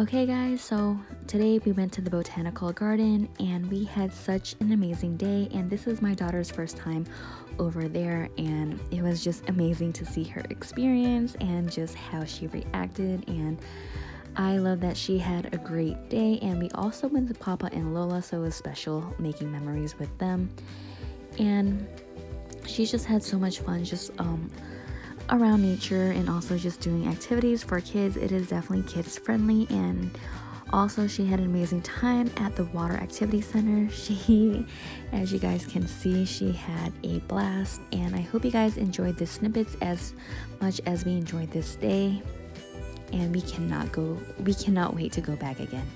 Okay, guys, so today we went to the botanical garden and we had such an amazing day. And this is my daughter's first time over there, and it was just amazing to see her experience and just how she reacted. And I love that she had a great day. And we also went to Papa and Lola, so it was special making memories with them. And she just had so much fun just um, around nature and also just doing activities for kids. It is definitely kids friendly and also she had an amazing time at the water activity center. She as you guys can see, she had a blast and I hope you guys enjoyed the snippets as much as we enjoyed this day. And we cannot go we cannot wait to go back again.